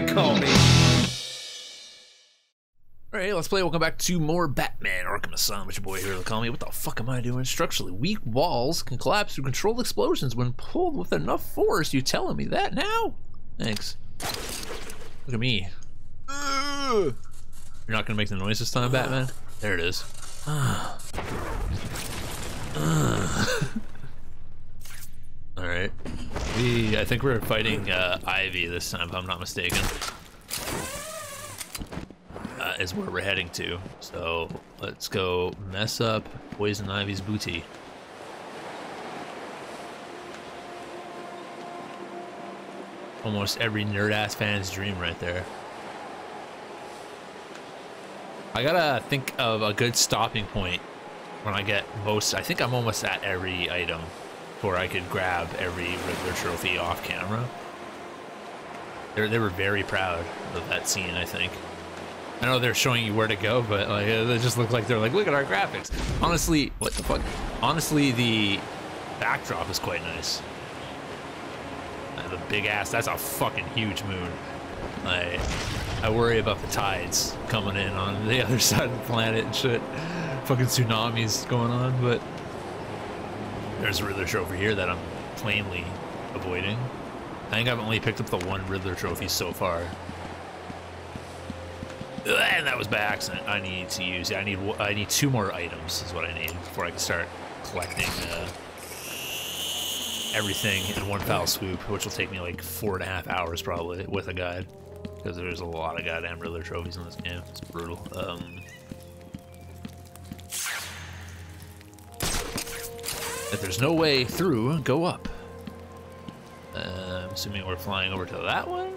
they call me. Alright, let's play. Welcome back to more Batman Arkham Asylum. With your boy Hero They Call Me. What the fuck am I doing? Structurally weak walls can collapse through controlled explosions when pulled with enough force. You telling me that now? Thanks. Look at me. You're not gonna make the noise this time, Batman? There it is. Alright. We, I think we're fighting uh, Ivy this time, if I'm not mistaken. Uh, is where we're heading to. So let's go mess up Poison Ivy's booty. Almost every nerd ass fan's dream right there. I gotta think of a good stopping point when I get most. I think I'm almost at every item before I could grab every Riddler trophy off camera. They they were very proud of that scene, I think. I know they're showing you where to go, but like they just look like they're like, look at our graphics. Honestly, what the fuck? Honestly, the backdrop is quite nice. The big ass, that's a fucking huge moon. I, I worry about the tides coming in on the other side of the planet and shit. Fucking tsunamis going on, but there's a Riddler trophy here that I'm plainly avoiding. I think I've only picked up the one Riddler trophy so far. And that was by accident. I need to use. I need. I need two more items. Is what I need before I can start collecting uh, everything in one foul swoop, which will take me like four and a half hours probably with a guide, because there's a lot of goddamn Riddler trophies in this game. It's brutal. Um, if there's no way through, go up. Uh, I'm assuming we're flying over to that one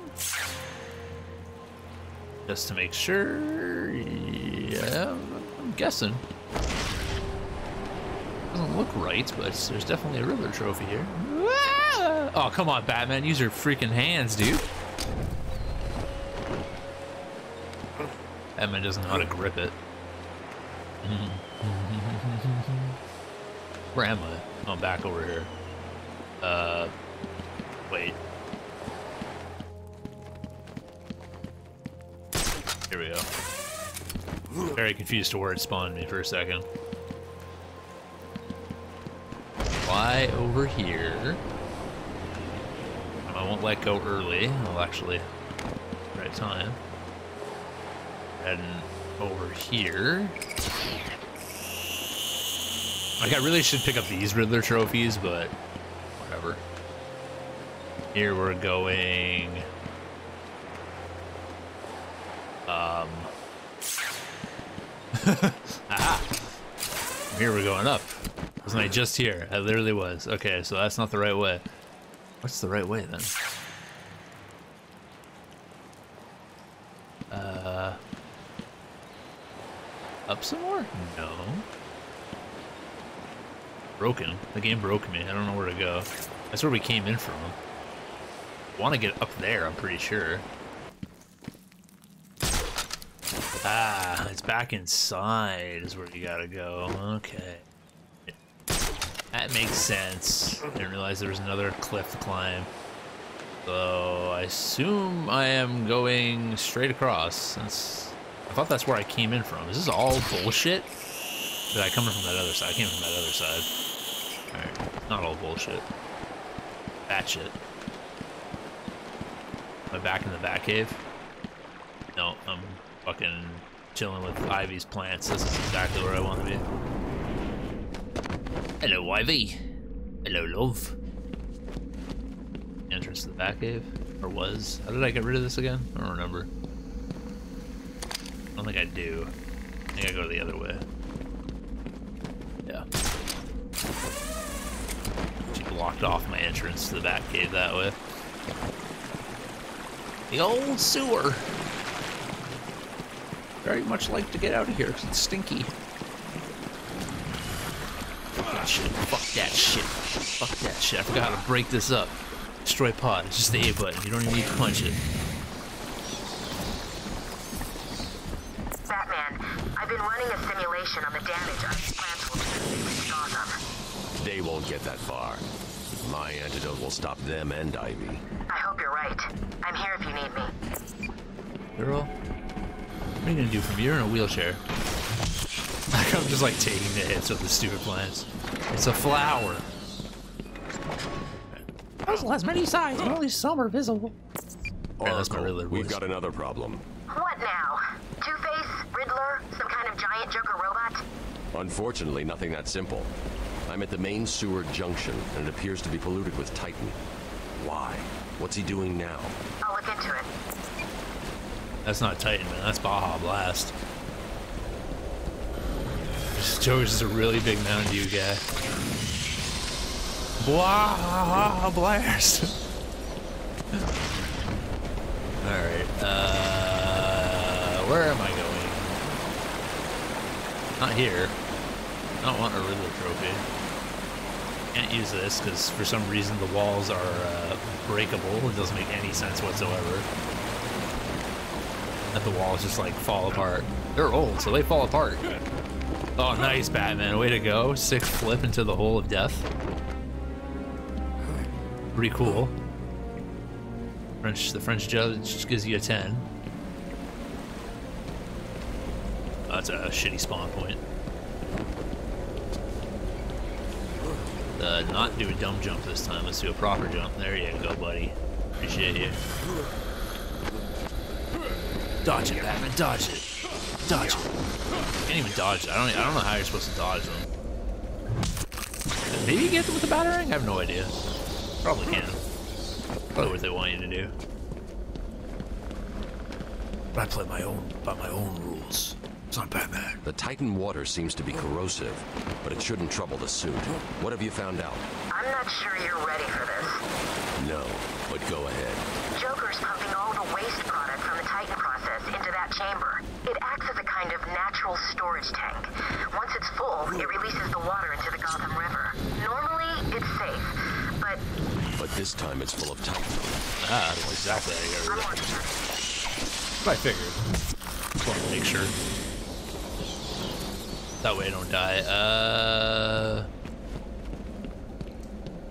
just to make sure. Yeah, I'm guessing. Doesn't look right, but there's definitely a Riddler trophy here. Ah! Oh, come on, Batman. Use your freaking hands, dude. Batman doesn't know how to grip it. Oh, I'm back over here. Uh, wait. Here we go. Very confused to where it spawned me for a second. Fly over here. I won't let go early. I'll actually right time. Heading over here. Like I really should pick up these Riddler trophies, but whatever. Here we're going Um. Aha! Here we're going up. Wasn't I just here? I literally was. Okay, so that's not the right way. What's the right way then? Uh. Up some more? No. Broken. The game broke me. I don't know where to go. That's where we came in from. want to get up there, I'm pretty sure. Ah, it's back inside is where you gotta go. Okay. That makes sense. Didn't realize there was another cliff to climb. So I assume I am going straight across since I thought that's where I came in from. Is this all bullshit? Did I come in from that other side? I came from that other side. Not all bullshit. That shit. Am I back in the back Batcave? No, I'm fucking chilling with Ivy's plants. This is exactly where I want to be. Hello, Ivy. Hello, love. Entrance to the Batcave? Or was? How did I get rid of this again? I don't remember. I don't think I do. I think I go the other way. Yeah. She blocked off my entrance to the Batcave that way. The old sewer. Very much like to get out of here because it's stinky. Fuck that shit. Fuck that shit. Fuck that shit. I forgot how to break this up. Destroy pod. It's just the A button. You don't even need to punch it. Batman, I've been running a simulation on the damage Ice plants will do if we saw. They won't get that far. My antidote will stop them and Ivy. I hope you're right. right. I'm here if you need me. Girl, what are you gonna do from here? You're in a wheelchair. I'm just like taking the hits with the stupid plants. It's a flower. Puzzle has many sides, but only some are visible. Yeah, that's my Riddler we've got another problem. What now? Two-Face? Riddler? Some kind of giant Joker robot? Unfortunately, nothing that simple. I'm at the main sewer junction, and it appears to be polluted with Titan. Why? What's he doing now? I'll look into it. That's not Titan, man. That's Baja Blast. This Joker's just a really big Mountain Dew guy. Baja Blast. Alright, uh... Where am I going? Not here. I don't want a Riddler trophy. Can't use this, because for some reason the walls are uh, breakable. It doesn't make any sense whatsoever that the walls just like fall apart. They're old, so they fall apart. Oh, nice, Batman. Way to go. Sick flip into the hole of death. Pretty cool. French, the French judge gives you a 10. That's a shitty spawn point. Uh, not do a dumb jump this time. Let's do a proper jump. There you go, buddy. Appreciate you. Dodge it, Batman. Dodge it. Dodge it. Can't even dodge it. I don't. I don't know how you're supposed to dodge them. Maybe you get them with the batarang. I have no idea. Probably can. Probably what they want you to do. But I play my own by my own rules. It's not Batman. The Titan water seems to be corrosive, but it shouldn't trouble the suit. What have you found out? I'm not sure you're ready for this. No, but go ahead. Joker's pumping all the waste product from the Titan process into that chamber. It acts as a kind of natural storage tank. Once it's full, it releases the water into the Gotham River. Normally, it's safe, but But this time it's full of Titan. Ah, that's exactly how I'm got rid of working on it. it. I figured. Just want to make sure. That way I don't die. Uh.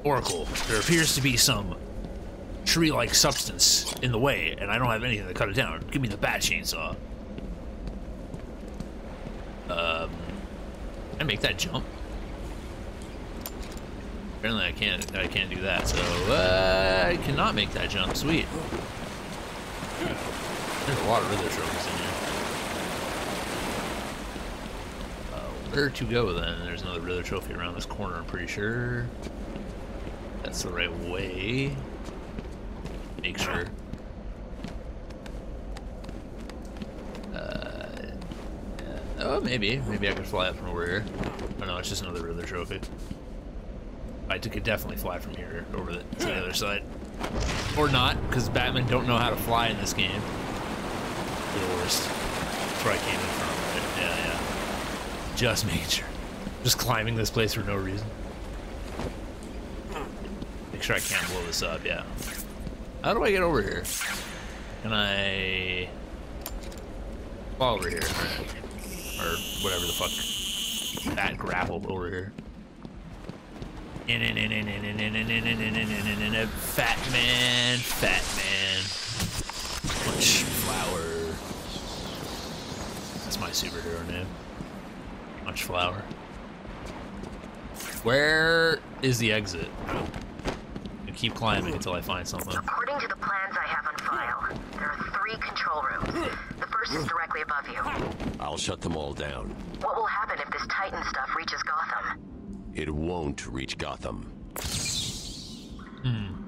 Oracle. There appears to be some tree-like substance in the way, and I don't have anything to cut it down. Give me the bat chainsaw. Um, I make that jump? Apparently I can't. I can't do that. So uh, I cannot make that jump. Sweet. There's a lot of Riddler trophies in here. Where to go then? There's another Riddler trophy around this corner. I'm pretty sure. That's the right way. Make sure. Uh, oh, maybe. Maybe I could fly up from over here. Oh no, it's just another Riddler trophy. I could definitely fly from here over the, to the other side. Or not, because Batman don't know how to fly in this game. The worst. That's where I came in from, right? Yeah, yeah. Just making sure. Just climbing this place for no reason. Make sure I can't blow this up, yeah. How do I get over here? Can I... Fall over here. Or whatever the fuck. That grapple over here. Fat man, fat man. Flower. That's my superhero name. Punch flower. Where is the exit? I keep climbing until I find something. According to the plans I have on file, there are three control rooms. The first is directly above you. I'll shut them all down. What will happen if this Titan stuff reaches Gotham? It won't reach Gotham. Hmm.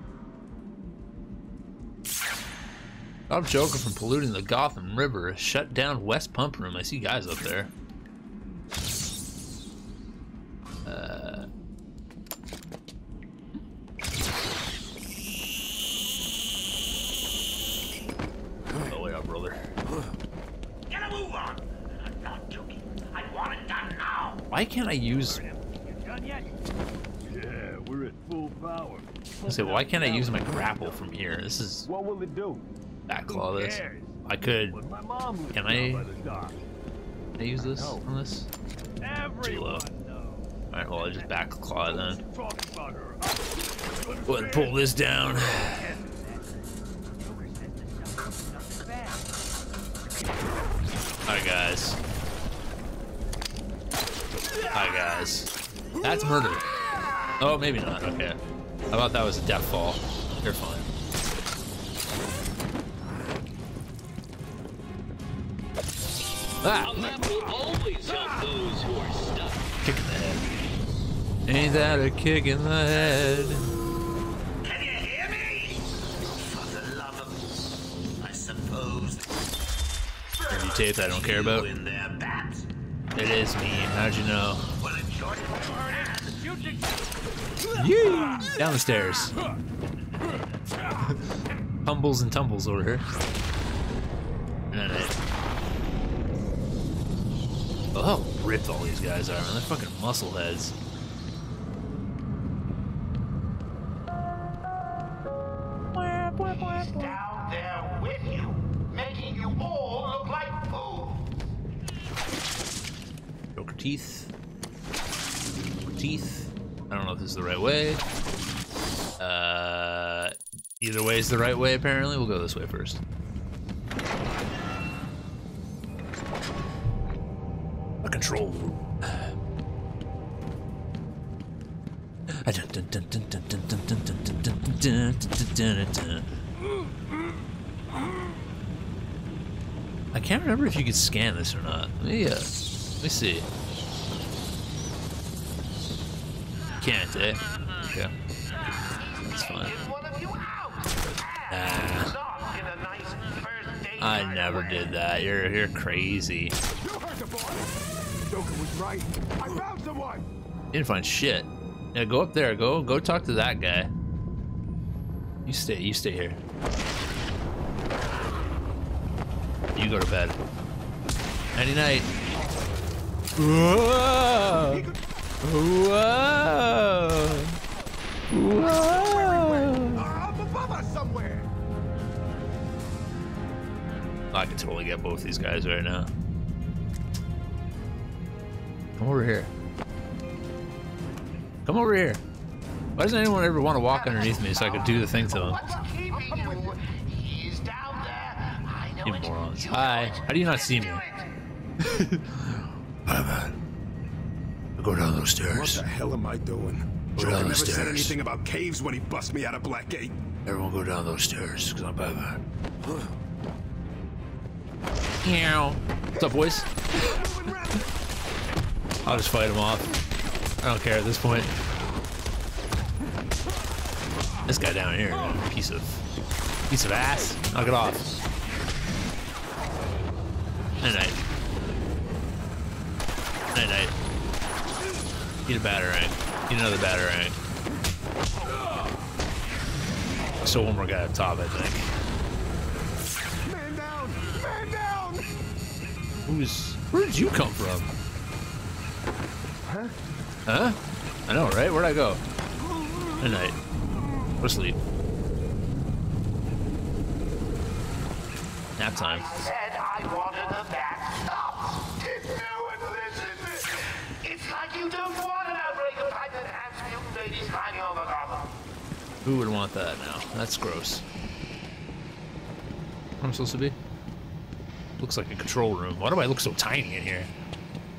Stop Joker from polluting the Gotham River. Shut down West Pump Room. I see guys up there. I use... I say, why can't I use my grapple from here? This is... What will it do? Batclaw this. I could... Can I... Can I use this on this? Too low. Alright, well, I just Batclaw then. Go ahead and pull this down. Alright, guys. Hi, guys. That's murder. Oh, maybe not. Okay. I thought that was a death fall. You're fine. Ah! Kick in the head. Ain't that a kick in the head? Can you hear me? For the love of... I suppose... Tape I don't care about. It is me. How'd you know? Yee! Down the stairs. Humbles and tumbles over here. Oh, how ripped all these guys are, man. They're fucking muscle heads. Teeth. Teeth. I don't know if this is the right way. Uh, either way is the right way, apparently. We'll go this way first. A control room. I can't remember if you could scan this or not. Let me, uh, let me see. Can't, eh? Okay. That's fine. Is one of you out? Nah, Not in a nice first date I never did that. You're you're crazy. You heard the boy. Joker was right. I found someone. You didn't find shit. Yeah, go up there. Go go talk to that guy. You stay. You stay here. You go to bed. Any night. Whoa! Whoa! Whoa! Up above us somewhere. I can totally get both these guys right now. Come over here. Come over here. Why doesn't anyone ever want to walk underneath me so I could do the thing to them? What's keeping you? He's down there. I know You it. morons. Hi. How do you not see me? Do it. Batman. Go down those stairs. What the hell am I doing? Go Joker down the never said anything about caves when he bust me out of Blackgate. Everyone go down those stairs, because I'm Batman. Meow. What's up, boys? I'll just fight him off. I don't care at this point. This guy down here, piece of piece of ass. Knock it off. Night night. Night night. Need a batarang. Need another batarang. So one more guy up top, I think. Man down! Man down! Who's? Where did you come from? Huh? Huh? I know, right? Where'd I go? Good night. Go to sleep. Nap time. Said I wanted a Who would want that now? That's gross. What am I supposed to be? Looks like a control room. Why do I look so tiny in here?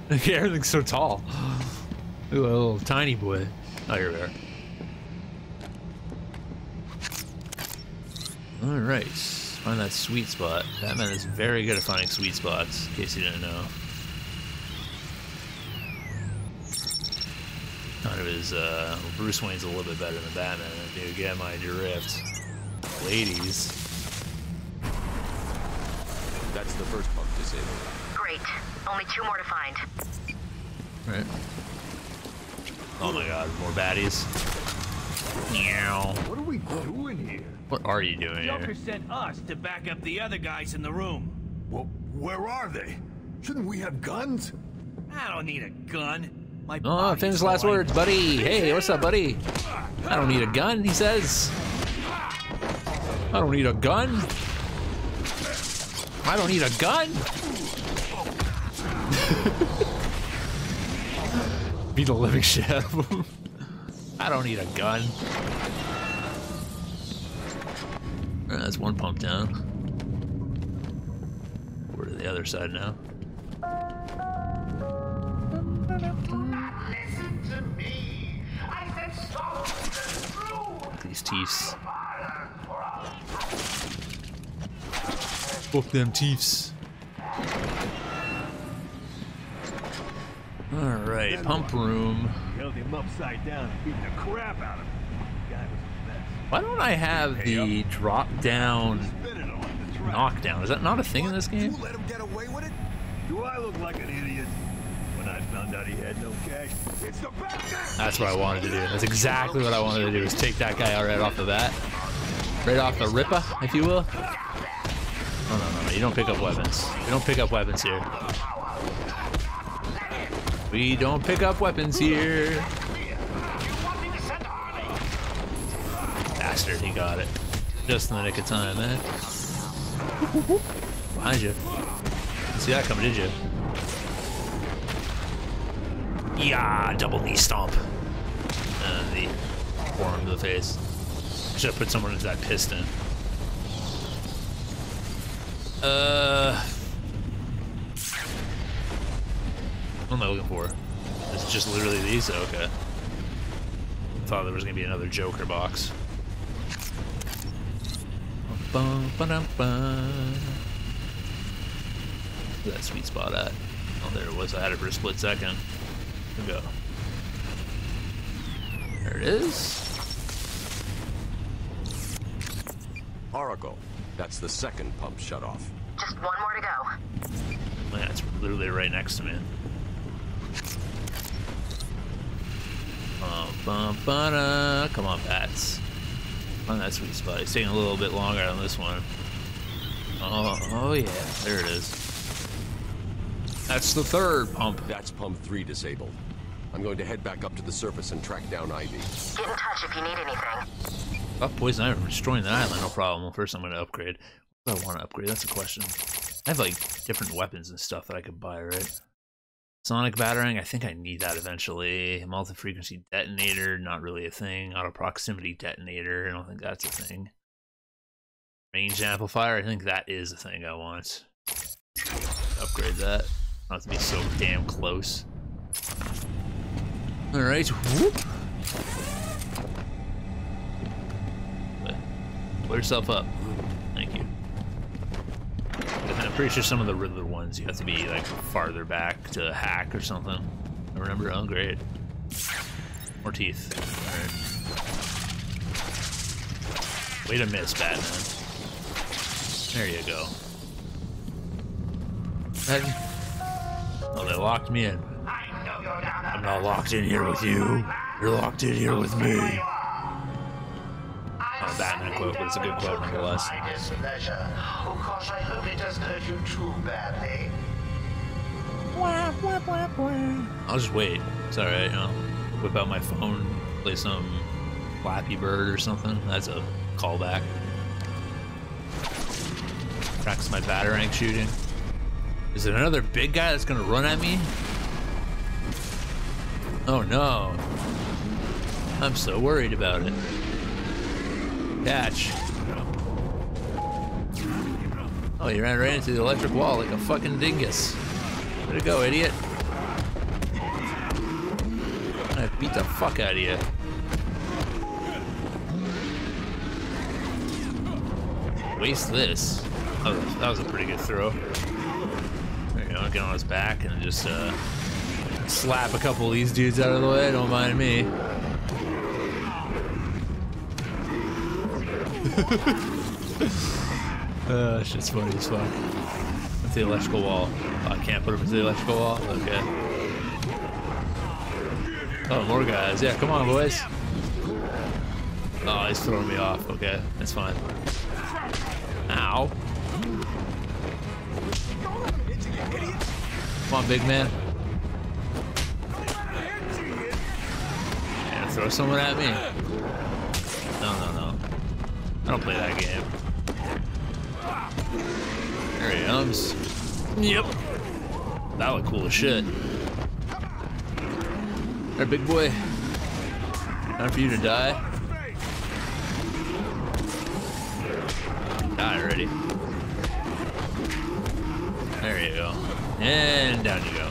Like, Everything's so tall. At that little tiny boy. Oh, here we are. Alright. Find that sweet spot. Batman is very good at finding sweet spots, in case you didn't know. Kind of is, uh, Bruce Wayne's a little bit better than Batman, if you get my drift. Ladies. That's the first bug disabled. Great. Only two more to find. Right. Oh my god, more baddies. Meow. What are we doing here? What are you doing Joker here? sent us to back up the other guys in the room. Well, where are they? Shouldn't we have guns? I don't need a gun. My Oh, famous last words, buddy. Hey, what's up, buddy? I don't need a gun, he says. I don't need a gun. I don't need a gun. Be the living shit out of him. I don't need a gun. Alright, that's one pump down. We're to the other side now. These teeths. Fuck them teeths. Alright, pump room. Held him upside down and beat the crap out of him. The guy was a mess. Why don't I have the drop down Spinning him like the trap. knockdown? Is that not a thing in this game? You let him get away with it? Do I look like an idiot? Found out he had no cash, It's the! That's what I wanted to do. That's exactly what I wanted to do, is take that guy out right off the bat. Right off the ripper, if you will. No, no, no, no. You don't pick up weapons. You don't pick up weapons here. We don't pick up weapons here. Bastard, he got it. Just in the nick of time, man. Behind you. Didn't See that coming, did you? Yeah, double knee stomp. And the forearm to the face. Should have put someone into that piston. Uh. What am I looking for? It's just literally these? Okay. Thought there was gonna be another Joker box. That sweet spot at? Oh, there it was. I had it for a split second. Here go. There it is. Oracle. That's the second pump shut off. Just one more to go. Yeah, it's literally right next to me. Bum, bum, ba-da. Come on, bats. Find oh, that sweet spot. It's taking a little bit longer on this one. Oh, oh yeah, there it is. That's the third pump. That's pump three disabled. I'm going to head back up to the surface and track down Ivy. Get in touch if you need anything. Up poison iron, destroying the island, no problem. Well, first I'm going to upgrade. What do I want to upgrade? That's a question. I have like different weapons and stuff that I could buy, right? Sonic Batarang, I think I need that eventually. Multi-frequency detonator, not really a thing. Auto proximity detonator, I don't think that's a thing. Range amplifier, I think that is a thing I want. Upgrade that. Not to be so damn close. Alright, whoop. Pull yourself up. Thank you. And I'm pretty sure some of the Riddler ones you have to be like farther back to hack or something. I remember. Oh, great. More teeth. Alright. Way to miss, Batman. There you go. That- Oh, they locked me in. I'm not locked in here with you. You're locked in here with me. Not a Batman quote, but it's a good quote nonetheless. I hope it doesn't hurt you too badly. I'll just wait. It's alright, you um, know. Whip out my phone, play some Flappy Bird or something. That's a callback. Practice my batarang shooting. Is it another big guy that's gonna run at me? Oh no. I'm so worried about it. Catch. Oh, you ran right into the electric wall like a fucking dingus. Way it go, idiot. I beat the fuck out of you. Waste this. Oh, that was a pretty good throw. There you go, get on his back and just uh, slap a couple of these dudes out of the way. Don't mind me. uh, shit's funny as fuck. With the electrical wall. Oh, I can't put him into the electrical wall? Okay. Oh, more guys. Yeah, come on, boys. Oh, he's throwing me off. Okay, that's fine. Ow. Come on, big man. Throw someone at me. No, no, no. I don't play that game. There he comes. Yep. That looked cool as shit. There, big boy. Time for you to die. Die already. There you go. And down you go.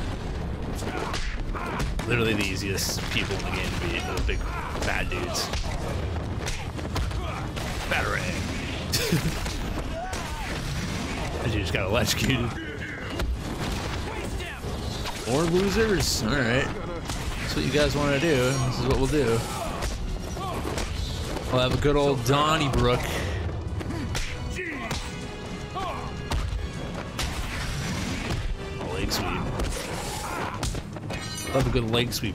Literally the easiest people in the game to beat, those big fat dudes. Batarang. and you just got electrocuted. More losers? Alright. That's what you guys want to do. This is what we'll do. We'll have a good old Donnybrook. Good leg sweep.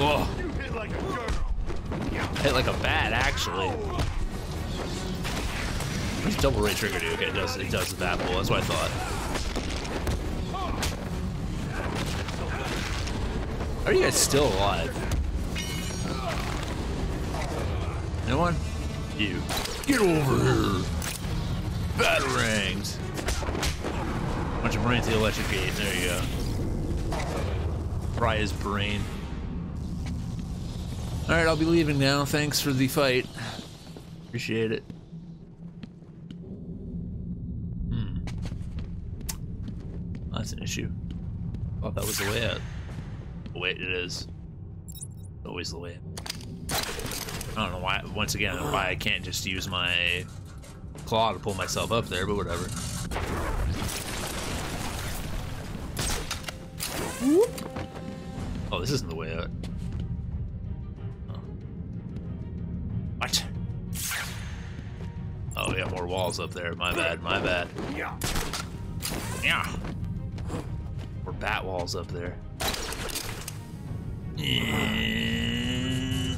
Oh, hit like a hit like a bat, actually. Double ray trigger do? Okay, it does. It does that pull. That's what I thought. Are you guys still alive? No one? You. Get over here! Bunch of brains to the electric gate. There you go. Fry his brain. Alright, I'll be leaving now. Thanks for the fight. Appreciate it. Hmm. That's an issue. Thought that was the way out. Oh, wait, it is. Always the way out. I don't know why, once again, why I can't just use my claw to pull myself up there, but whatever. Oh, this isn't the way out. Oh. What? Oh, we got more walls up there. My bad, my bad. Yeah. Yeah. More bat walls up there. Yeah.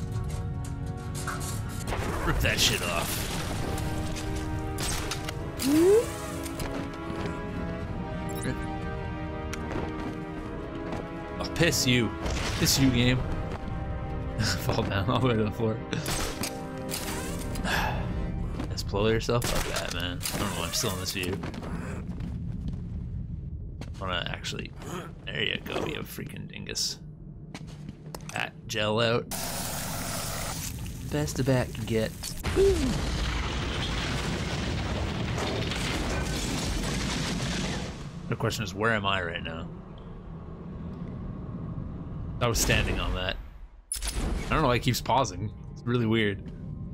Rip that shit off. Hmm? Piss you. Piss you, game. Fall down all the way to the floor. Explode yourself? Fuck that, man. I don't know why I'm still in this view. I wanna actually. There you go, you freaking dingus. Bat gel out. Best a bat can get. The question is, where am I right now? Was standing on that. I don't know why it keeps pausing. It's really weird.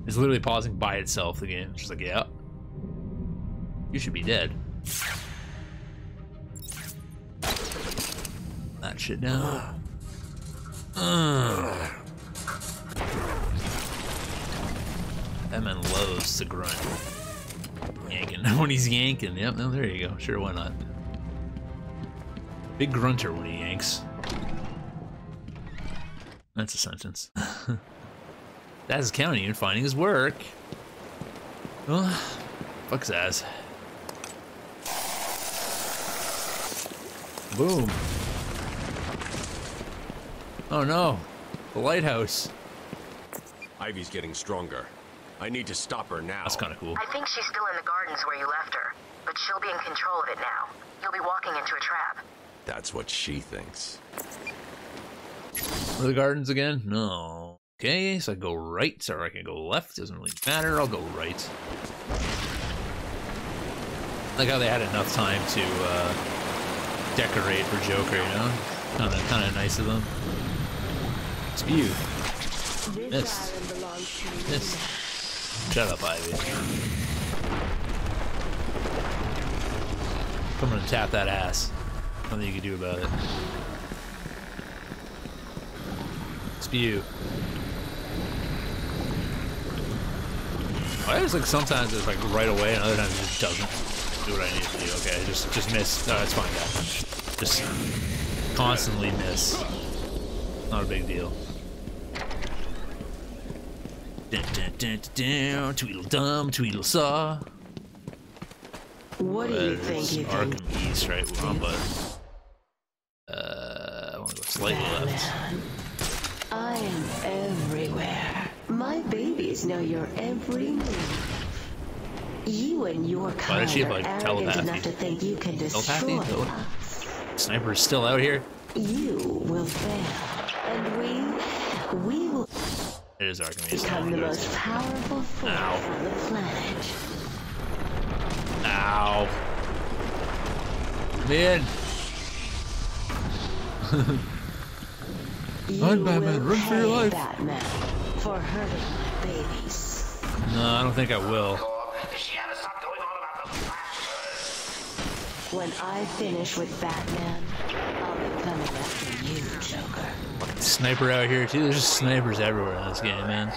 It's literally pausing by itself, game. It's just like, yeah. You should be dead. That shit down. Ugh. That man loves to grunt. Yanking. when he's yanking. Yep, no, there you go. Sure, why not? Big grunter when he yanks. That's a sentence. That's his counting and finding his work. Well, fuck his ass. Boom. Oh no, the lighthouse. Ivy's getting stronger. I need to stop her now. That's kind of cool. I think she's still in the gardens where you left her, but she'll be in control of it now. You'll be walking into a trap. That's what she thinks. The gardens again? No. Okay, so I go right, or I can go left. Doesn't really matter. I'll go right. Like how they had enough time to uh, decorate for Joker, you know? Kind of, kind of nice of them. Spew. Missed. Missed. Shut up, Ivy. I'm gonna tap that ass. Nothing you can do about it. Spew. Why is like sometimes it's like right away and other times it just doesn't do what I need to do. Okay, just just miss. No, it's fine, guys. Just constantly miss. Not a big deal. Dun, dun, dun, dun, Tweedledum, Tweedlesaw. What do you think you Arkham East, right? We're on, but uh, I want to go slightly left. I am everywhere. My babies know your every move. You and your Why kind does she have, are like, arrogant telepathy? enough to think you can Telepathy? destroy No. us. Sniper's still out here. You will fail, and we, we will It is Arkham East. become the most powerful force Ow. on the planet. Ow. Come in. You Run, Batman, run for your life. Batman, for hurting my babies. No, I don't think I will. She had to stop going on about the flashbirds. When I finish with Batman, I'll be coming after you, Joker. Sniper out here too. There's just snipers everywhere in this game, man.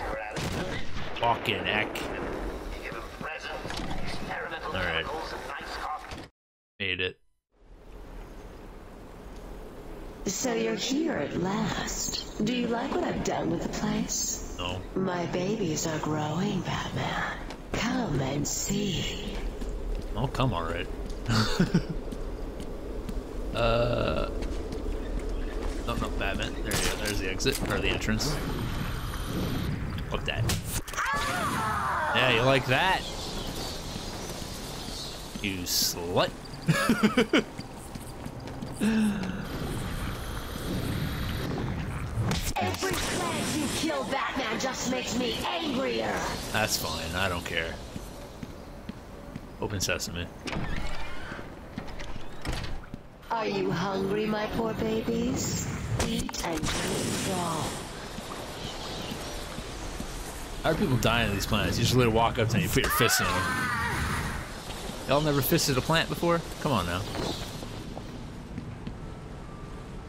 Fucking heck. Give him presents, experimental All right. chemicals, and nice coffee. Made it. So you're here at last. Do you like what I've done with the place? No. My babies are growing, Batman. Come and see. Oh, come alright. uh. Oh no, Batman. There you go. There's the exit or the entrance. Look that. Yeah, you like that? You slut. Every plague you kill Batman just makes me angrier. That's fine. I don't care. Open sesame. Are you hungry, my poor babies? Eat and drink all. How are people dying on these planets? You just literally walk up to them and you put your fist in them. Y'all never fisted a plant before? Come on now.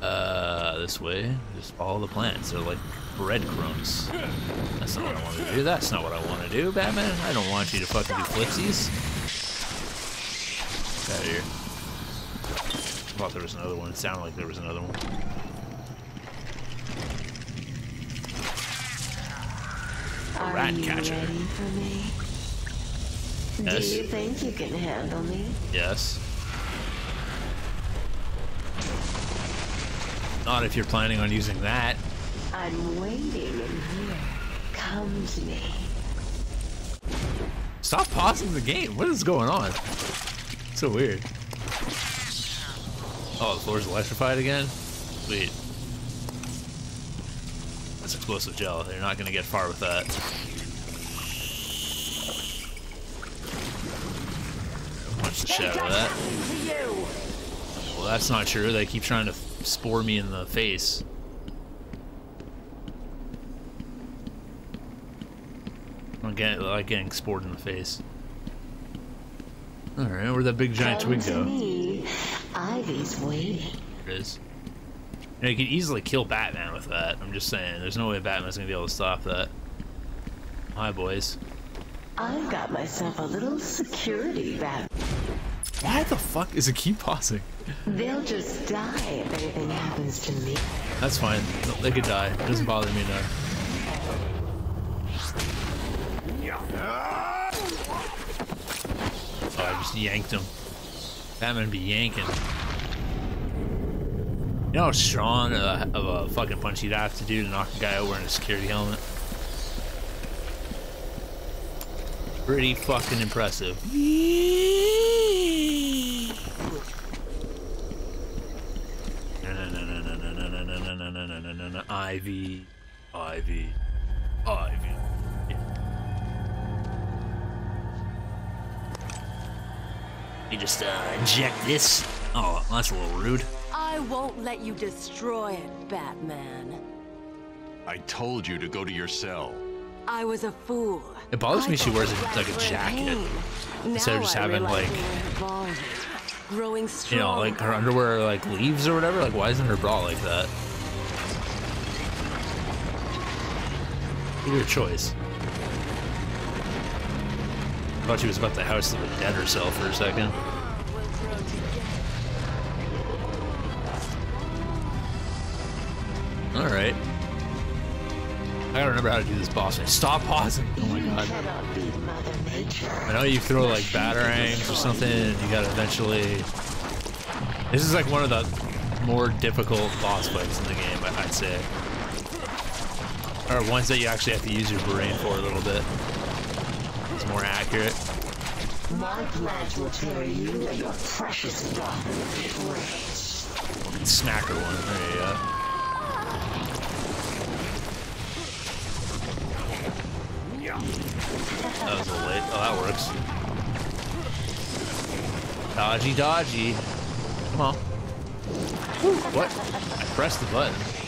Uh, this way. Just follow the plants. They're like breadcrumbs. That's not what I want to do. That's not what I want to do, Batman. I don't want you to fucking do flipsies. Get out of here. I thought there was another one. It sounded like there was another one. Are rat you catcher. ready for me? Yes. Do you think you can handle me? Yes. Not if you're planning on using that. I'm waiting in here. Come to me. Stop pausing the game. What is going on? So weird. Oh, the floor's electrified again? Sweet. That's explosive gel. They're not gonna get far with that. Punch the out of that. Well, that's not true. They keep trying to spore me in the face. I'm getting, I like getting spored in the face. Alright, where'd that big giant Come twig go? me. Ivy's waiting. There it is. You, know, you could easily kill Batman with that. I'm just saying. There's no way Batman's gonna be able to stop that. Hi, boys. I've got myself a little security bat. Why the fuck is it keep pausing? They'll just die if anything happens to me. That's fine. They could die. It doesn't bother me now. Oh, I just yanked him. Batman be yanking. You know how strong uh, of a fucking punch you'd have to do to knock a guy out wearing a security helmet? Pretty fucking impressive. Ivy, Ivy, Ivy. You just uh, inject this. Oh, that's a little rude. I won't let you destroy it, Batman. I told you to go to your cell. I was a fool. It bothers I me she wears it a, like a jacket pain. instead of just I having like they were evolving, growing you know like her underwear like leaves or whatever. Like why isn't her bra like that? Weird choice. I Thought she was about to house the dead herself for a second. All right. I gotta remember how to do this boss. Stop pausing! Oh my god. I know you throw like batarangs or something, and you gotta eventually. This is like one of the more difficult boss fights in the game, I'd say. Or ones that you actually have to use your brain for a little bit. It's more accurate. My pledge will tear you and your precious daughter to shreds. Snacker one. There you go. That was a little late. Oh, that works. Dodgy, dodgy. Come on. What? I pressed the button.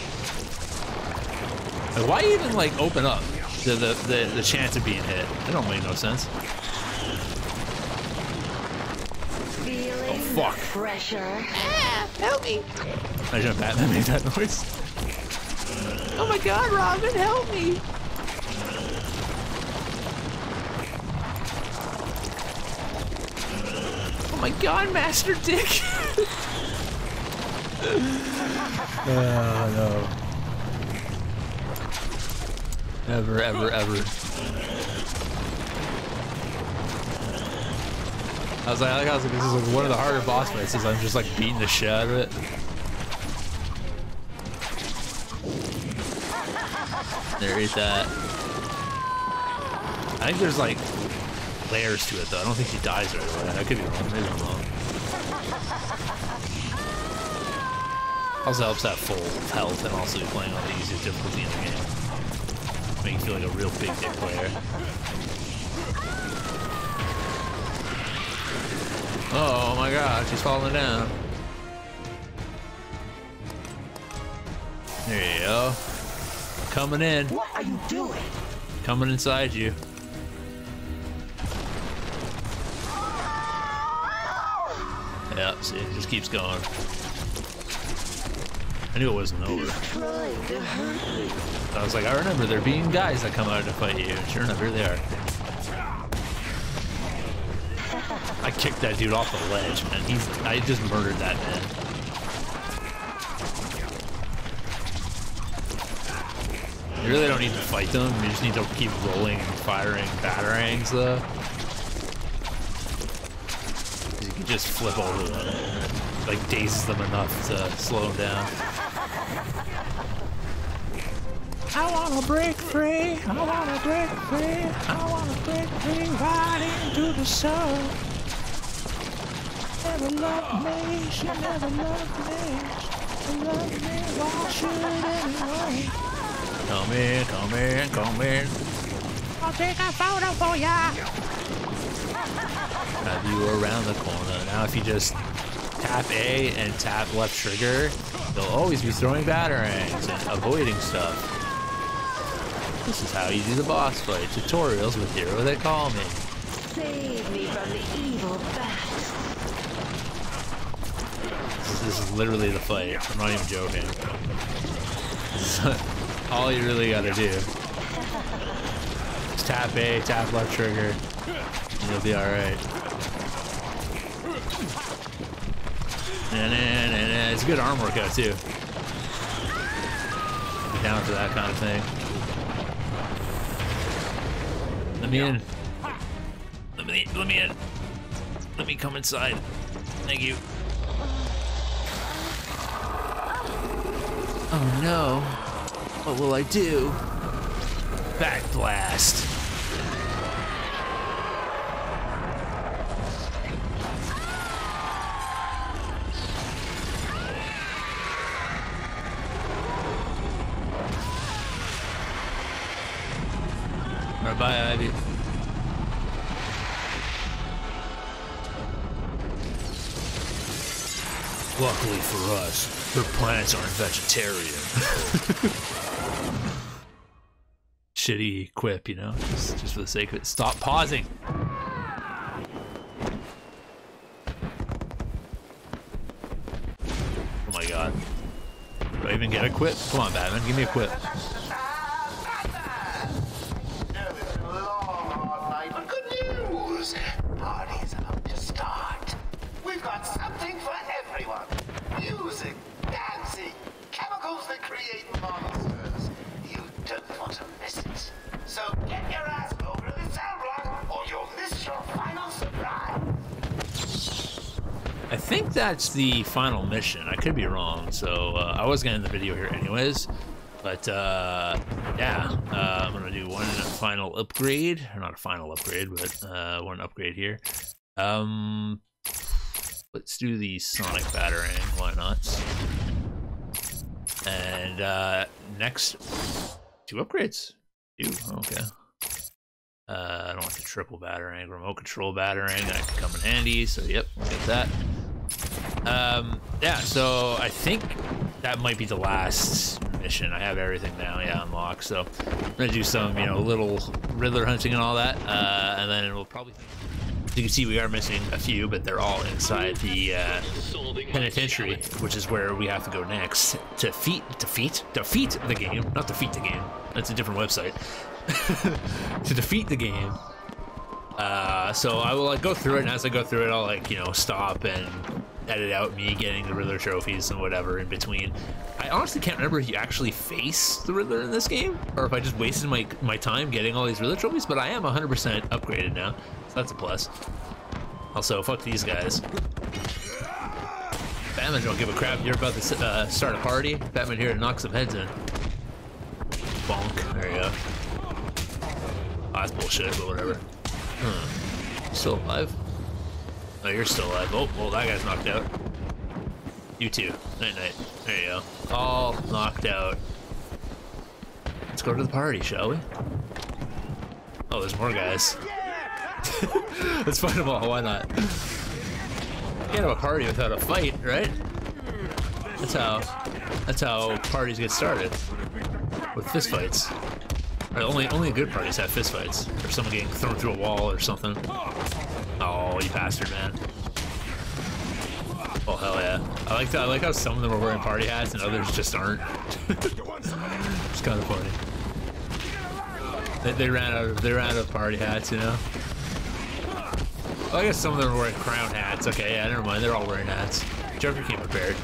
Like, why even like open up the, the the the chance of being hit? That don't make no sense. Feeling Oh, fuck. the pressure. Help me! Imagine if Batman made that noise. Oh my god, Robin, help me! Oh my god, Master Dick! Oh no. Ever, ever, ever. I was like, I was like, this is like one of the harder boss fights. Is I'm just like beating the shit out of it. There, eat that. I think there's like layers to it though. I don't think she dies right away. I could be wrong. Maybe I'm wrong. Also helps have full health and also be playing on the easiest difficulty in the game. Make you feel like a real big dick player. Oh my god, she's falling down. There you go. Coming in. What are you doing? Coming inside you. Yeah, see, it just keeps going. I knew it wasn't over. I was like, I remember there being guys that come out to fight you. Sure enough, here they are. I kicked that dude off the ledge, man. He's I just murdered that man. You really don't need to fight them. You just need to keep rolling and firing batarangs, though. You can just flip over them. Like dazes them enough to slow them down. I wanna break free, I wanna break free, I wanna break free right into the sun. Never loved me, she never loved me. She loved me, why should anyone? Come in, come in, come in. I'll take a photo for ya. Have you around the corner. Now if you just tap A and tap left trigger, you'll always be throwing batarangs and avoiding stuff. This is how you do the boss fight. Tutorials with Hero They Call Me. Save me from the evil bat. This, this is literally the fight. I'm not even joking. All you really gotta do. is tap A, tap left trigger, and you'll be alright. And and then, it's a good arm workout too. Be down for that kind of thing. Me in. Let me, let me in. Let me come inside. Thank you. Oh no. What will I do? Back blast. Bye bye, Ivy. Luckily for us, her plants aren't vegetarian. Shitty quip, you know, just, just for the sake of it. Stop pausing. Oh my god. Do I even get a quip? Come on, Batman, give me a quip. That's the final mission. I could be wrong, so uh, I was gonna end the video here anyways. But uh, yeah, uh, I'm gonna do one final upgrade, or not a final upgrade, but uh, one upgrade here. Um, let's do the Sonic Batarang. Why not? And uh, next, two upgrades. Two. Okay. Uh, I don't want the triple batarang, remote control batarang. That could come in handy. So yep, get that. Um, yeah, so I think that might be the last mission. I have everything now, yeah, unlocked. So I'm gonna do some, you know, little Riddler hunting and all that, uh, and then we'll probably. As You can see we are missing a few, but they're all inside the uh, penitentiary, which is where we have to go next to defeat, defeat, defeat the game, not defeat the game. That's a different website. to defeat the game. Uh, so I will like go through it, and as I go through it, I'll like you know stop and edit out me getting the Riddler trophies and whatever in between. I honestly can't remember if you actually face the Riddler in this game, or if I just wasted my my time getting all these Riddler trophies. But I am 100% upgraded now, so that's a plus. Also, fuck these guys. Batman don't give a crap. You're about to uh, start a party. Batman here to knock some heads in. Bonk. There you go. Oh, that's bullshit, but whatever. Hmm. Still alive? Oh, you're still alive. Oh, well, that guy's knocked out. You too. Night night. There you go. All knocked out. Let's go to the party, shall we? Oh, there's more guys. Let's fight them all. Why not? You can't have a party without a fight, right? That's how. That's how parties get started. With fistfights. Only only good parties have fistfights. Or someone getting thrown through a wall or something. Oh, you bastard, man. Oh hell yeah! I like that. I like how some of them are wearing party hats and others just aren't. it's kind of funny. They, they ran out. Of, they ran out of party hats, you know. Well, I guess some of them are wearing crown hats. Okay, yeah, never mind. They're all wearing hats. Joker came prepared.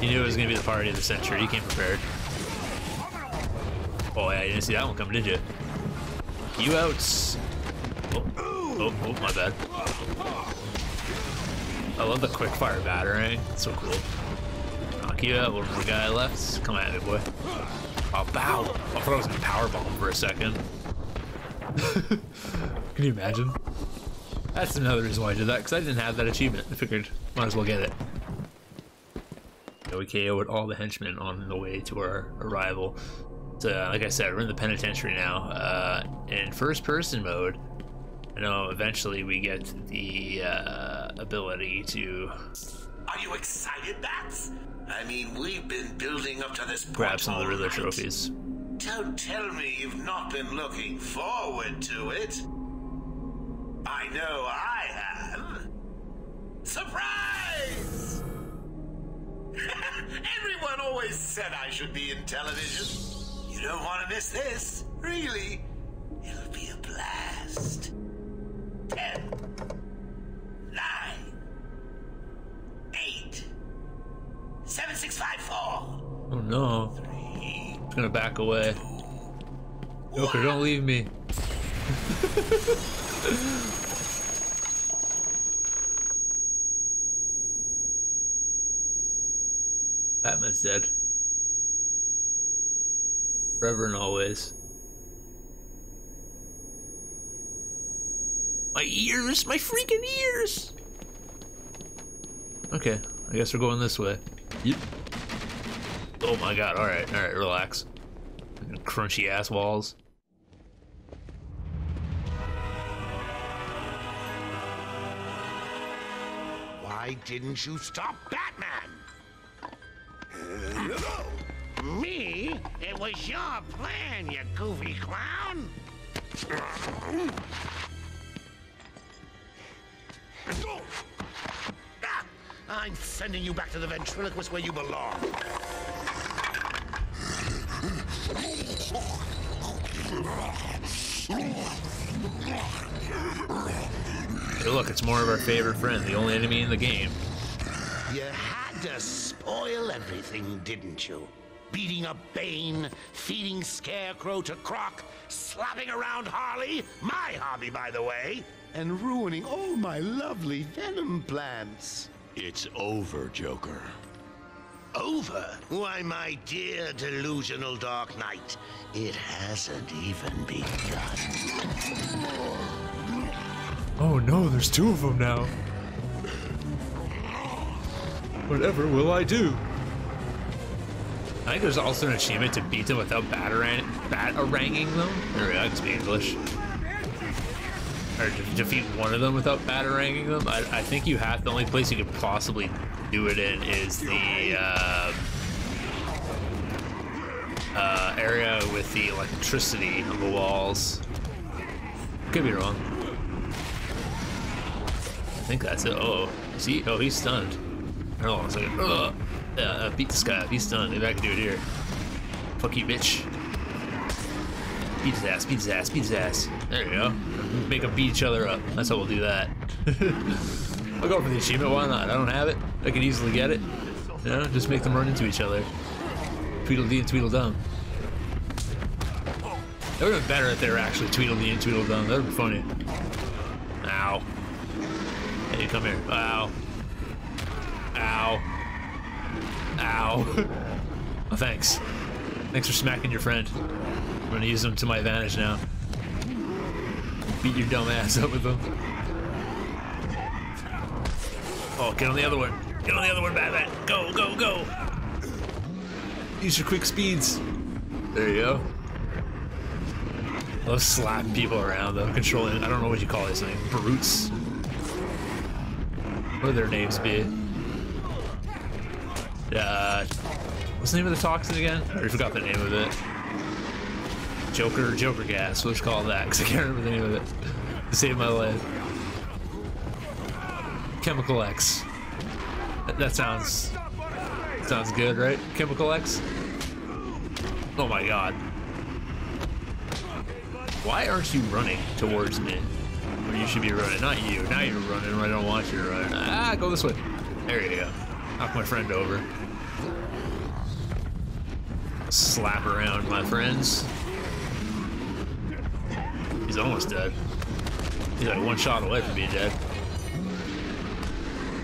He knew it was gonna be the party of the century. He came prepared. Oh yeah, you didn't see that one coming, did you? You outs. Oh, oh, oh, my bad. I love the quick fire batarang. It's so cool. Knock you out. One guy left. Come at me, boy. Oh, bow. I thought I was gonna power bomb for a second. Can you imagine? That's another reason why I did that, because I didn't have that achievement. I figured, might as well get it. So we KO'd all the henchmen on the way to our arrival. So, like I said, we're in the penitentiary now. Uh, in first person mode, I know eventually we get the uh, ability to. Are you excited, Bats? I mean, we've been building up to this point grab some of the Riddler trophies. Don't tell me you've not been looking forward to it. I know I have. Surprise! Everyone always said I should be in television. You don't want to miss this, really. It'll be a blast. Ten, nine, eight, seven, six, five, four. Oh no. It's gonna back away. Joker, don't leave me. Batman's dead. Forever and always. My ears! My freaking ears! Okay, I guess we're going this way. Yep. Oh my god, alright, alright, relax. Crunchy ass walls. Why didn't you stop Batman? Me? It was your plan, you goofy clown. Ah, I'm sending you back to the ventriloquist where you belong. Hey, look, it's more of our favorite friend, the only enemy in the game. You had to spoil everything, didn't you? Beating up Bane, feeding Scarecrow to Croc, slapping around Harley, my hobby, by the way, and ruining all my lovely venom plants. It's over, Joker. Over? Why, my dear delusional Dark Knight, it hasn't even begun. Oh no, there's two of them now. Whatever will I do? I think there's also an achievement to beat them without batarang bataranging them. There we go, I speak English. or de- defeat one of them without bataranging them. I, I think you have the only place you could possibly do it in is the uh, uh, area with the electricity on the walls. Could be wrong. I think that's it. Oh, is he? Oh, he's stunned. Hold on a second. Yeah, uh, beat this guy up. He's stunned. Maybe I can do it here. Fuck you, bitch. Beat his ass, beat his ass, beat his ass. There you go. Make them beat each other up. That's how we'll do that. I'll go for the achievement, why not? I don't have it. I can easily get it. You know, just make them run into each other. Tweedledee and Tweedledum. That would have been better if they were actually Tweedledee and Tweedledum. That would be funny. Ow. Hey, come here. Ow. Ow. Ow. oh, thanks. Thanks for smacking your friend. I'm gonna use them to my advantage now. Beat your dumb ass up with them. Oh, get on the other one. Get on the other one, Batman. Go, go, go. Use your quick speeds. There you go. I love slapping people around though, controlling, I don't know what you call these thing, brutes. What would their names be? Uh, what's the name of the toxin again? I already forgot the name of it. Joker, Joker gas, let's call that, because I can't remember the name of it. To save my life. Chemical X. That, that sounds, sounds good, right? Chemical X? Oh my god. Why aren't you running towards me? When you should be running, not you. Now you're running I don't want you to run. Ah, go this way. There you go. Knock my friend over. Slap around, my friends. He's almost dead. He's like one shot away from being dead.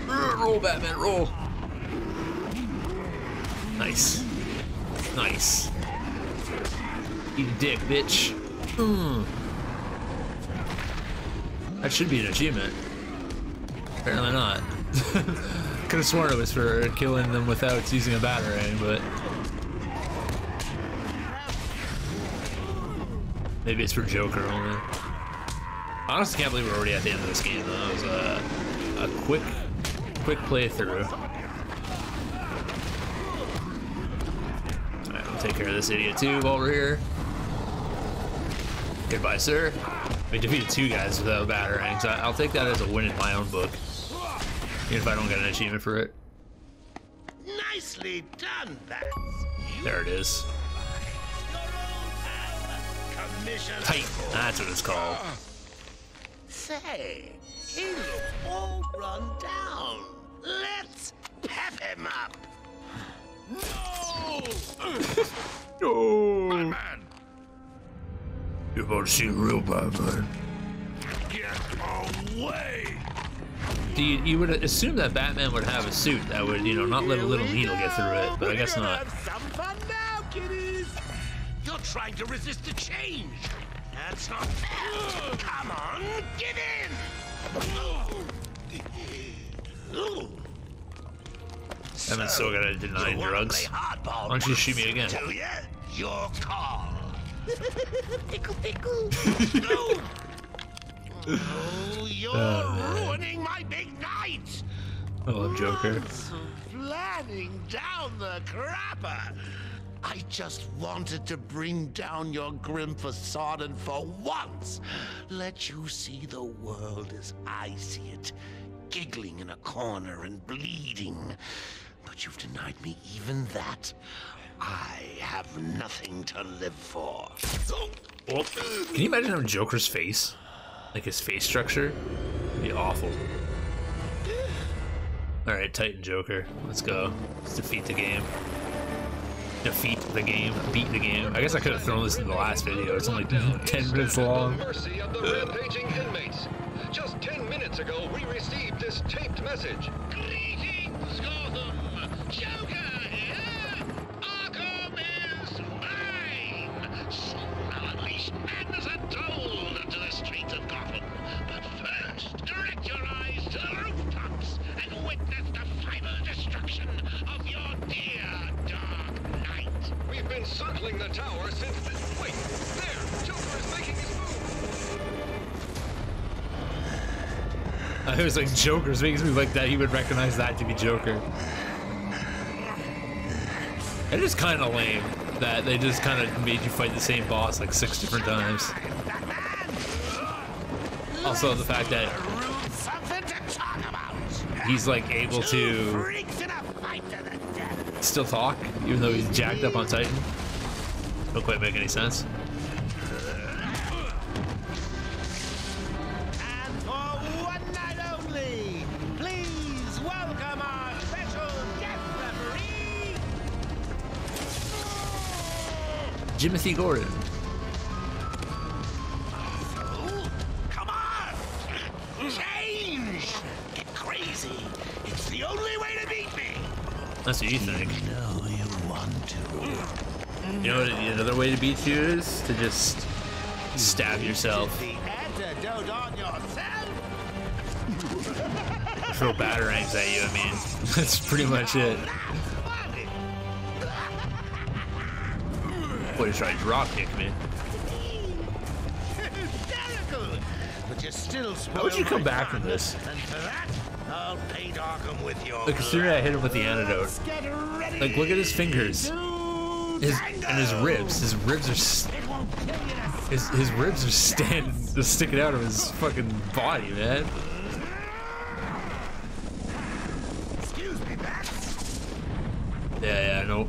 Roll, Batman, roll. Nice. Nice. Eat a dick, bitch. Mm. That should be an achievement. Apparently not. Could have sworn it was for killing them without using a batarang, but maybe it's for Joker only. I honestly can't believe we're already at the end of this game. Though. That was a, a quick, quick playthrough. Alright, we'll take care of this idiot too while we're here. Goodbye, sir. We defeated two guys without batarangs. So I'll take that as a win in my own book. Even if I don't get an achievement for it. Nicely done, Bats. There it is. Commissioner. Tight. That's what it's called. Say, he looks all run down. Let's pep him up. No! No. Batman, You've all seen see a real Batman. get away! Do you, you would assume that Batman would have a suit that would, you know, not let a little needle get through it, but I guess We're gonna not. You're trying to resist the change. That's not fair. Come on, get in. Batman's still gotta deny You drugs. play hardball Why don't you once, shoot me again? Do ya? Your call. pickle, pickle. no. Oh, you're Oh, ruining my big night. I love Joker. Months of planning down the crapper. I just wanted to bring down your grim facade and for once let you see the world as I see it, giggling in a corner and bleeding. But you've denied me even that. I have nothing to live for. Can you imagine having Joker's face? Like his face structure? It'd be awful. Alright, Titan Joker. Let's go. Let's defeat the game. Defeat the game. Beat the game. I guess I could have thrown this in the last video. It's only 10 minutes long. Mercy of the rampaging inmates. Just 10 minutes ago, we received this taped message. Greetings, Gotham! Joker's makes me like that. He would recognize that to be Joker. It is kind of lame that they just kind of made you fight the same boss like six different times. Also, the fact that he's like able to still talk, even though he's jacked up on Titan. Don't quite make any sense. Jimothy Gordon. Come on! Change! Get crazy! It's the only way to beat me! That's what you think. No, you want to. You know what another way to beat you is? To just stab yourself. The antidote on yourself? Throw batarangs at you, I mean. That's pretty much it. He's trying to drop kick me. But you still How would you come back from this? And for that, I'll paint Arkham with your Like, considering I hit him with the antidote. Let's get ready Like, look at his fingers. His and his ribs. His ribs are s- It won't kill you to his his ribs are standing, just sticking out of his fucking body, man. Excuse me, Bats. Yeah, yeah, no,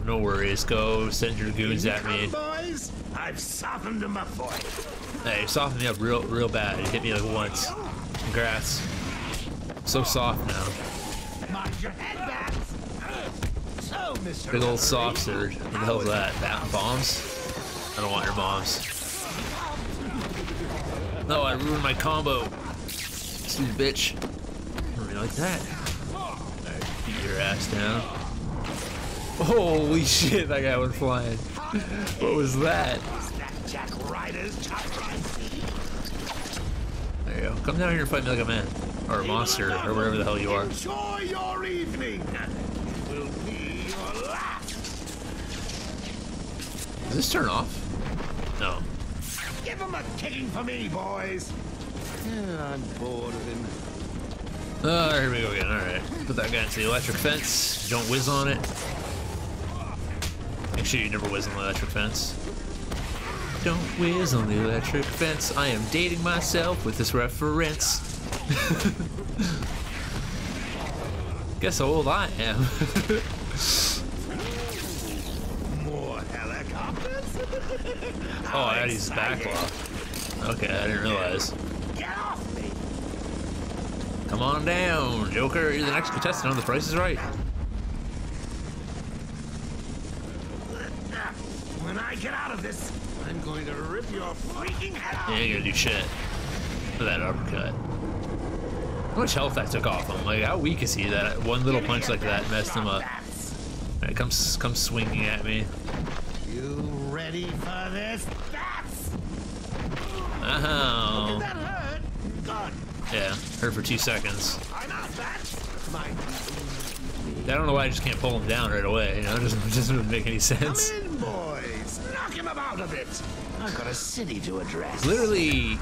no. Go send your goons at me. Boys, I've softened them up for you. Hey, softened me up real, real bad. You hit me like once. Congrats. So soft now. Mind your head, Bats. So, Mr. Big old soft surge. What the hell's that? Bat bombs? I don't want your bombs. No, I ruined my combo. Stupid bitch. I don't really like that. Alright, beat your ass down. Holy shit, that guy went flying. What was that? Is that Jack Ryder's? There you go. Come down here and fight me like a man. Or a monster, or wherever the hell you are. Enjoy your evening. It will be your last. Does this turn off? No. Give him a kicking for me, boys. Yeah, I'm bored of him. Oh, here we go again. Alright. Put that guy into the electric fence. Don't whiz on it. Make sure you never whiz on the electric fence. Don't whiz on the electric fence. I am dating myself with this reference. Guess how old I am. More helicopters? oh, use backlog. Okay, I didn't realize. Get off me! Come on down, Joker. You're the next contestant on The Price is Right. Out of this, I'm going to rip your freaking head off. You ain't gonna do shit for that uppercut. How much health that took off him? Like, how weak is he that one little punch like that messed him up? Alright, come, come swinging at me. You ready for this? That's Oh. Uh-huh. that hurt. Good. Yeah, hurt for two seconds. I'm out, Bats. My I don't know why I just can't pull him down right away. You know, it doesn't, it doesn't make any sense. In, boys. Knock him about a bit. I've got a city to address. Literally,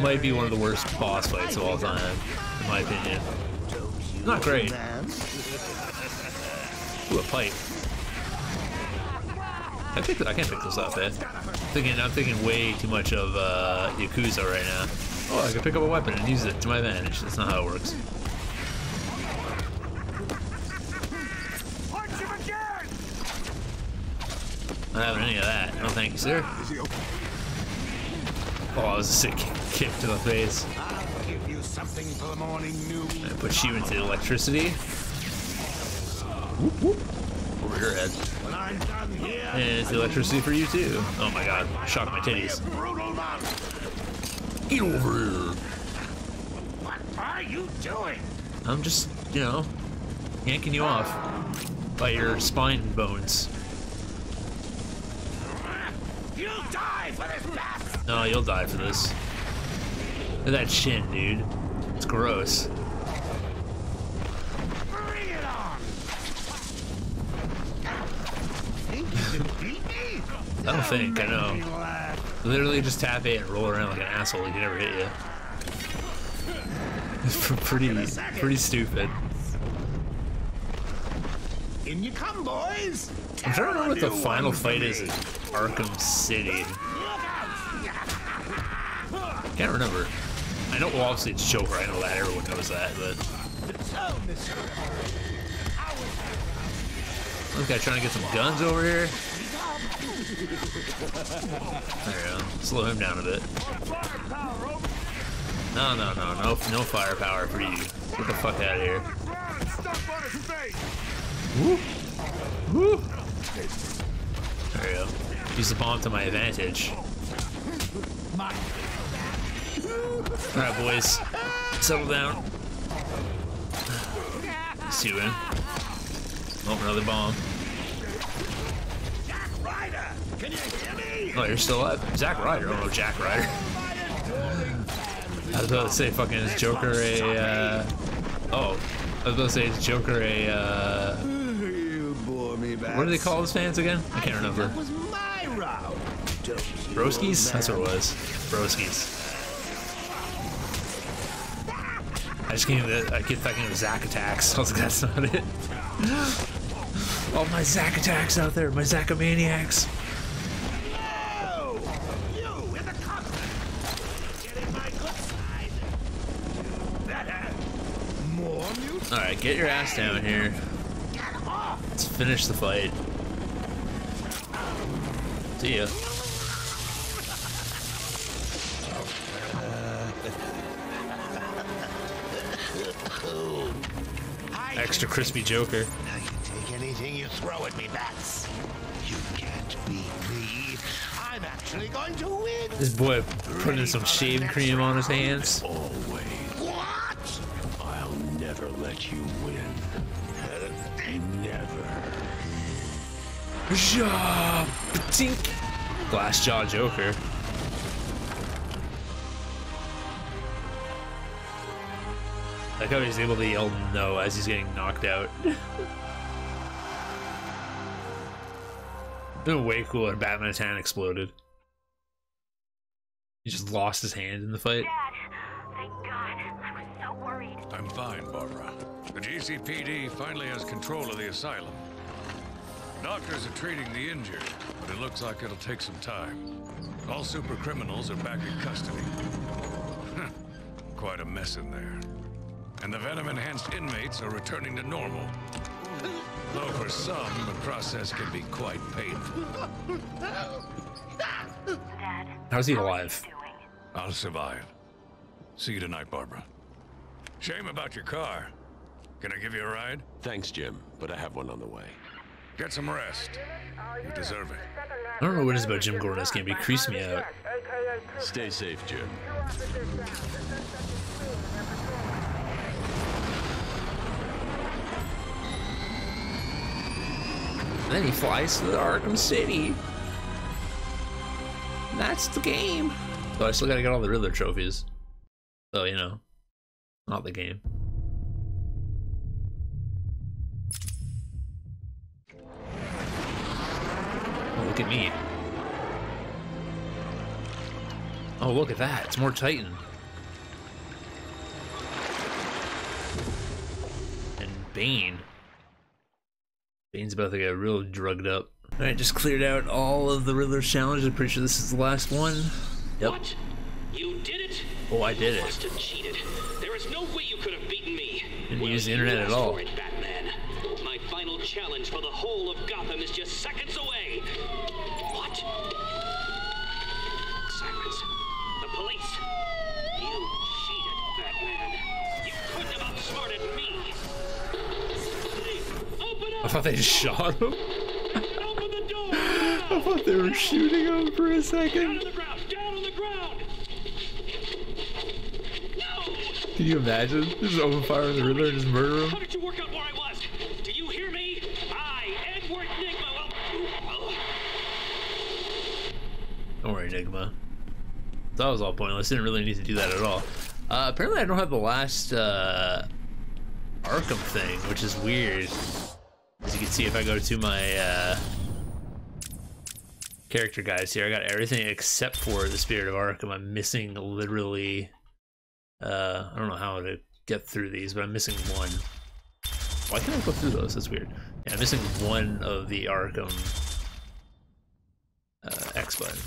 might be one of the worst boss fights of all time, in my opinion. Not great. Ooh, a pipe. I pick, I can't pick this up, man. Thinking, I'm thinking way too much of uh, Yakuza right now. Oh, I can pick up a weapon and use it to my advantage. That's not how it works. Punch him again! Not having any of that. No, thank you, sir. Oh, that was a sick kick to the face. I'll give you something for the morning news. I put you into electricity. Whoop, whoop. Over your head. When I'm done here, And it's electricity for you too. Oh my god, shock my titties. Get over here. What are you doing? I'm just, you know, yanking you off by your spine bones. You'll die for this bat! No, you'll die for this. Look at that chin, dude. It's gross. Bring it on! Think you can beat me? I don't think, I know. Literally just tap A and roll around like an asshole. He can never hit you. It's pretty, pretty stupid. In you come, boys. I'm trying to remember what the final fight is in Arkham City. Can't remember. I know, well, obviously it's Joker. I know that. Everyone knows that. But this guy trying to get some guns over here. There you go. Slow him down a bit. No, no, no, no, no firepower for you. Get the fuck out of here. Woo. Woo. There you go. Use the bomb to my advantage. Alright, boys. Settle down. See you in. Oh, another bomb. Oh, you're still alive. Zack Ryder. Oh, no, Jack Ryder. I was about to say, fucking, is Joker a, uh... Oh. I was about to say, is Joker a, uh... You bore me back. What do they call his fans again? I can't remember. Broskies? That's what it was. Broskies. I just to, I keep thinking of Zack attacks. I was like, that's not it. All my Zack attacks out there, my mutants! Alright, get your ass down here. Let's finish the fight. See ya. Extra crispy Joker. Now you take anything you throw at me, Bats. You can't beat me. I'm actually going to win. This boy putting some shaving cream on his hands. Always. What? I'll never let you win. Never. Jaw, tink. Glass jaw Joker. Like how he's able to yell no as he's getting knocked out. Been way cooler if Batman his hand exploded. He just lost his hand in the fight. Dad, Thank God. I was so worried. I'm fine, Barbara. The GCPD finally has control of the asylum. Doctors are treating the injured, but it looks like it'll take some time. All super criminals are back in custody. Quite a mess in there. And the venom-enhanced inmates are returning to normal. Though for some, the process can be quite painful. Dad, How's he alive? doing? I'll survive. See you tonight, Barbara. Shame about your car. Can I give you a ride? Thanks, Jim, but I have one on the way. Get some rest. You deserve it. I don't know what it is about Jim Gordon in this game, but he creeps me out. Stay safe, Jim. Then he flies to the Arkham City. That's the game. So I still gotta get all the Riddler trophies. So, you know, not the game. Oh, look at me. Oh, look at that. It's more Titan. And Bane. Bane's about to get real drugged up. Alright, just cleared out all of the Riddler's challenges. I'm pretty sure this is the last one. Yep. What? You did it? Oh, I did You it. must have cheated. There is no way you could have beaten me. Didn't Well, use the internet at all. it, Batman. My final challenge for the whole of Gotham is just seconds away. Thought they just shot him. Open the door! I thought they were shooting him for a Down second. on the ground! Down on the ground! No! Can you imagine? Just open fire on the Riddler and just murder him? How did you work out where I was? Do you hear me? I, Edward Nigma, will... Don't worry, Enigma. That was all pointless. Didn't really need to do that at all. Uh, apparently, I don't have the last uh, Arkham thing, which is weird. You can see, if I go to my uh, character guides here, I got everything except for the Spirit of Arkham. I'm missing literally. Uh, I don't know how to get through these, but I'm missing one. Why can't I go through those? That's weird. Yeah, I'm missing one of the Arkham uh, X button.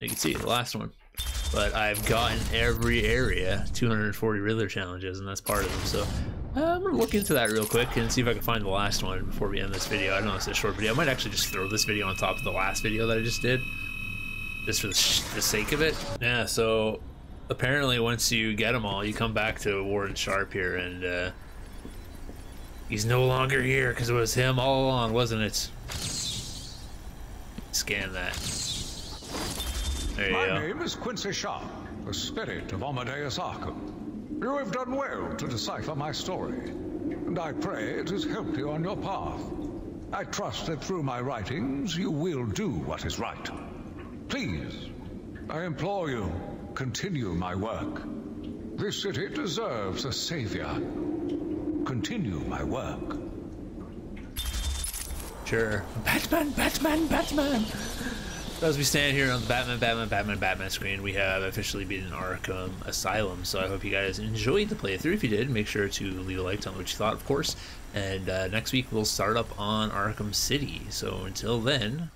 You can see the last one. But I've gotten every area, 240 Riddler challenges, and that's part of them. So I'm gonna look into that real quick and see if I can find the last one before we end this video. I don't know it's a short video. I might actually just throw this video on top of the last video that I just did, just for the, the sake of it. Yeah. So apparently, once you get them all, you come back to Warden Sharp here, and uh, he's no longer here because it was him all along, wasn't it? Scan that. There you My go. name is Quincy Sharp, the spirit of Amadeus Arkham. You have done well to decipher my story, and I pray it has helped you on your path. I trust that through my writings you will do what is right. Please, I implore you, continue my work. This city deserves a savior. Continue my work. Sure. Batman, Batman, Batman! As we stand here on the Batman, Batman, Batman, Batman screen, we have officially beaten Arkham Asylum. So I hope you guys enjoyed the playthrough. If you did, make sure to leave a like, tell me what you thought, of course. And uh, next week we'll start up on Arkham City. So until then,